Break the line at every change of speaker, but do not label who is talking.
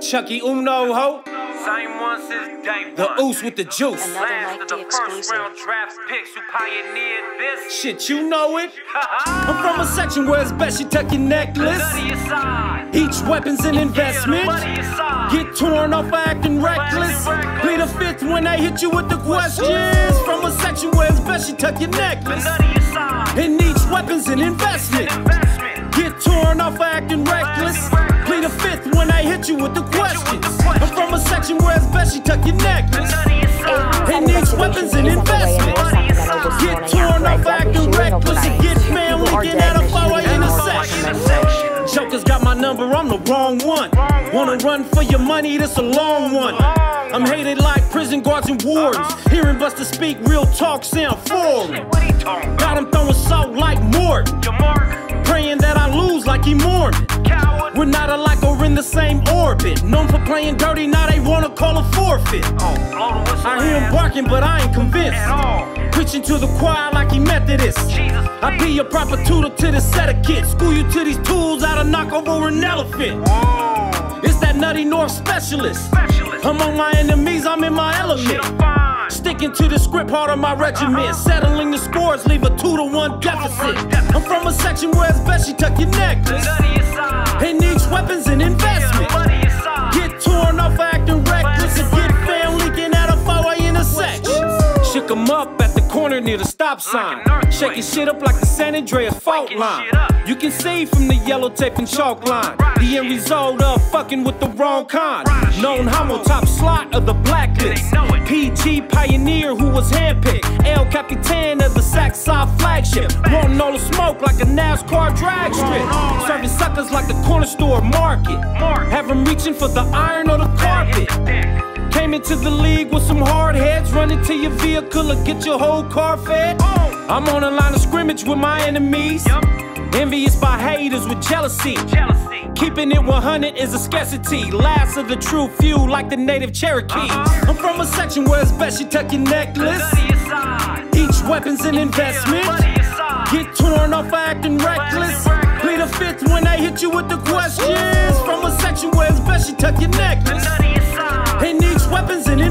Chuccy Uno ho.
Same one since day
The
one.
ooze with the juice.
Another
Last
Mike
of the
D
first
exclusive.
round draft picks who pioneered this.
Shit, you know it. I'm from a section where it's best you tuck your necklace.
None of your side.
Each weapon's an investment.
Yeah, the money aside.
Get torn off for acting reckless. Plead a fifth when they hit you with the questions. From a section where it's best you tuck your necklace.
None of your side.
And each weapon's an investment.
Investment.
Get torn off for acting reckless. Hit you with the questions. I'm from a section where it's best you tuck your
side.
And each weapon's an investment. Get torn off acting reckless and out of. Joker's got my number, I'm the wrong one. Wanna run for your money, this a long one. I'm hated like prison guards and wardens. Hearing Buster speak, real talk sound foreign. Got him throwing salt like
mark.
Praying that I lose like he Mormon. We're not alike or in the same orbit. Known for playing dirty, now they wanna call a forfeit.
Oh, blow the whistle.
I hear him barking, but I ain't convinced.
At all.
Preaching to the choir like he Methodist.
Jesus.
I be your proper tutor to the set of kids. School you to these tools, to knock over an elephant.
Whoa.
It's that nutty North specialist.
Specialist.
Among my enemies, I'm in my element. Sticking to the script, part of my uh-huh. regiment. Settling the scores, leave a two to one deficit. I'm from a section where it's best you tuck your necklace. Near the stop sign. Shaking shit up like the San Andreas fault line. You can see from the yellow tape and chalk line. The end result of fucking with the wrong kind. Known homo top slot of the blacklist. PG pioneer who was handpicked. El Capitan of the Saxon flagship. Wanting all the smoke like a NASCAR drag strip. Serving suckers like the corner store market.
Mark.
Have 'em reaching for the iron or the carpet.
The deck.
Came into the league with some hard heads, running to your vehicle or get your whole car fed.
Oh.
I'm on a line of scrimmage with my enemies. Envious by haters with jealousy.
Jealousy.
Keeping it 100 is a scarcity. Last of the true few, like the native Cherokee.
Uh-huh.
I'm from a section where it's best you tuck your necklace.
None of your side.
Each weapon's an investment.
None of your side.
Get torn off for acting reckless. Plead a fifth when they hit you with the questions. From a section where it's best you tuck your necklace.
None of